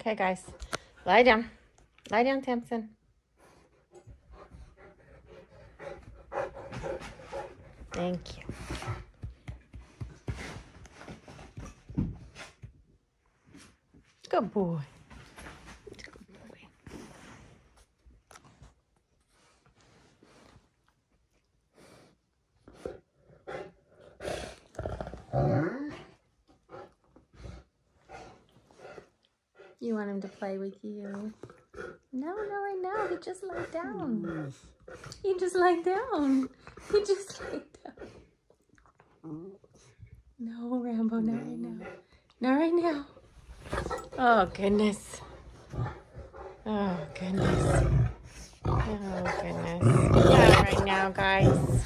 Okay, guys. Lie down. Lie down, Samson. Thank you. Good boy. Good boy. You want him to play with you? No, no, right now. He just laid down. He just laid down. He just laid down. No, Rambo, not right now. Not right now. Oh, goodness. Oh, goodness. Oh, goodness. Not right now, guys.